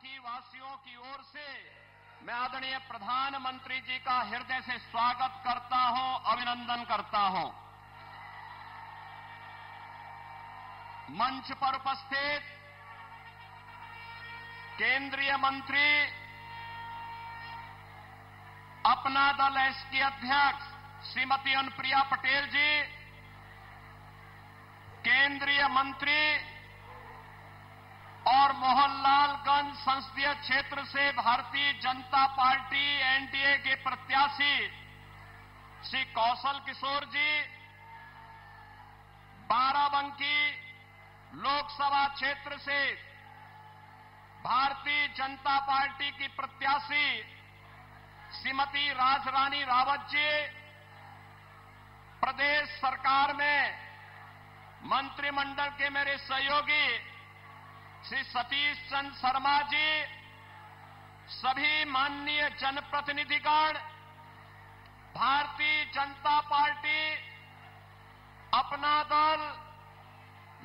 बाराबंकी वासियों की ओर से मैं आदरणीय प्रधानमंत्री जी का हृदय से स्वागत करता हूँ, अभिनंदन करता हूँ। मंच पर उपस्थित केंद्रीय मंत्री, अपना दल एस की अध्यक्ष श्रीमती अनुप्रिया पटेल जी, केंद्रीय मंत्री और मोहनलालगंज संसदीय क्षेत्र से भारतीय जनता पार्टी एनडीए के प्रत्याशी श्री कौशल किशोर जी, बाराबंकी लोकसभा क्षेत्र से भारतीय जनता पार्टी की प्रत्याशी श्रीमती राजरानी रावत जी, प्रदेश सरकार में मंत्रिमंडल के मेरे सहयोगी श्री सतीश चंद शर्मा जी, सभी माननीय जनप्रतिनिधिगण, भारतीय Janata party, Apna Dal,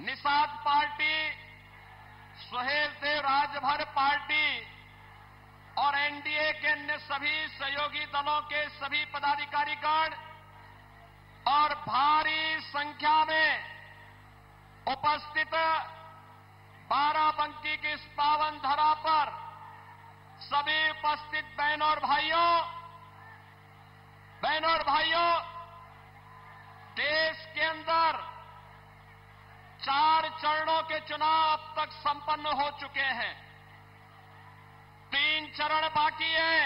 Nishad party, Suhel Dev Rajbhar party और एनडीए के अन्य सभी सहयोगी दलों के सभी पदाधिकारीगण और भारी संख्या में उपस्थित बाराबंकी की इस पावन धरा पर सभी उपस्थित बहनों और भाइयों, बहनों और भाइयों, देश के अंदर चार चरणों के चुनाव अब तक संपन्न हो चुके हैं। तीन चरण बाकी है,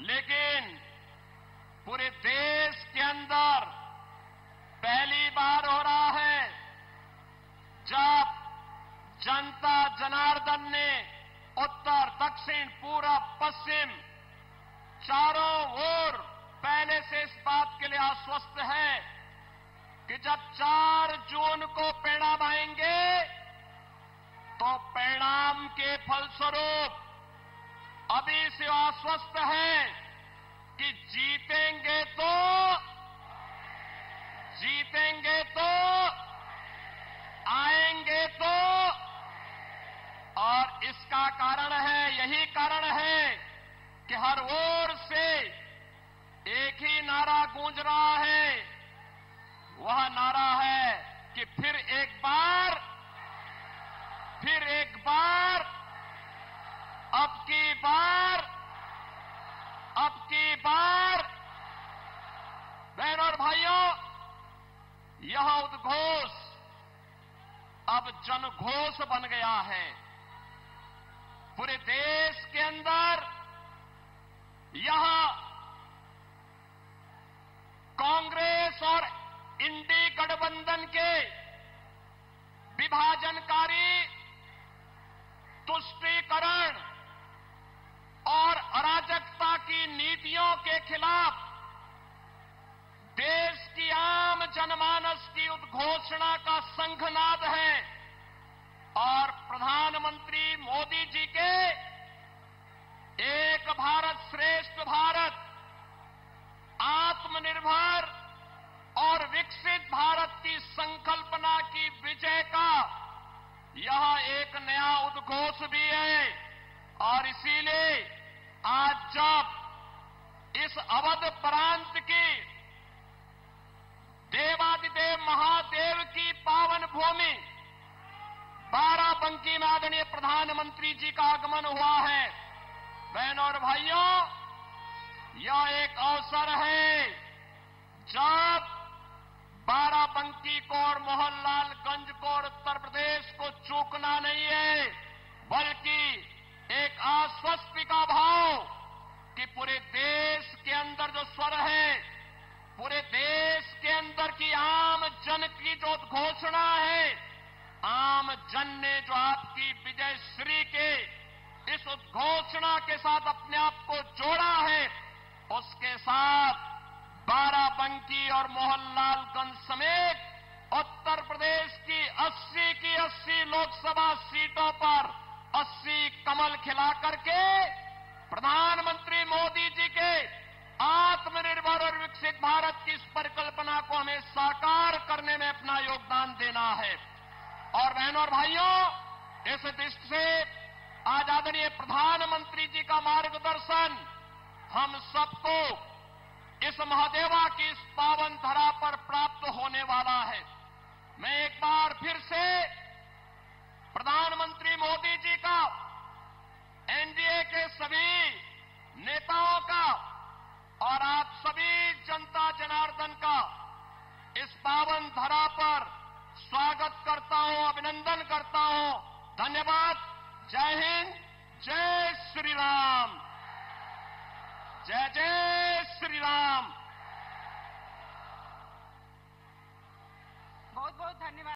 लेकिन पूरे देश के अंदर पहली बार हो रहा है जब जनता जनार्दन ने उत्तर, दक्षिण पूरब पश्चिम, चारों ओर पहले से इस बात के लिए आश्वस्त है कि जब चार जून को परिणाम आएँगे तो परिणाम के फलस्वरूप अभी से आश्वस्त है कि जीतेंगे तो जीतेंगे तो आएँगे तो इसका कारण है, यही कारण है कि हर ओर से एक ही नारा गूंज रहा है। वह नारा है कि फिर एक बार, फिर एक बार, अब की बार, अब की बार। बहन और भाइयों, यह उद्घोष अब जनघोष बन गया है। खिलाफ देश की आम जनमानस की उद्घोषणा का संघनाद है और प्रधानमंत्री मोदी जी के एक भारत श्रेष्ठ भारत, आत्मनिर्भर और विकसित भारत की संकल्पना की विजय का यह एक नया उद्घोष भी है। और इसीलिए आज जब इस अवध प्रांत की देवादिदेव महादेव की पावन भूमि बाराबंकी में आदरणीय प्रधानमंत्री जी का आगमन हुआ है। बहनों और भाइयों, यह एक अवसर है जब बाराबंकी को और मोहनलालगंज को और उत्तर प्रदेश को चूकना नहीं है, बल्कि जन ने जो आपकी विजय श्री के इस उद्घोषणा के साथ अपने आप को जोड़ा है, उसके साथ बाराबंकी और मोहनलालगंज समेत उत्तर प्रदेश की 80 की 80 लोकसभा सीटों पर 80 कमल खिला करके प्रधानमंत्री मोदी जी के आत्मनिर्भर और विकसित भारत की इस परिकल्पना को हमें साकार करने में अपना योगदान देना है। और बहनों और भाइयों, इस दृष्टि से आज आदरणीय प्रधानमंत्री जी का मार्गदर्शन हम सबको इस महादेवा की इस पावन धरा पर प्राप्त होने वाला अभिनंदन करता हूँ। धन्यवाद। जय हिंद। जय श्री राम। जय जय।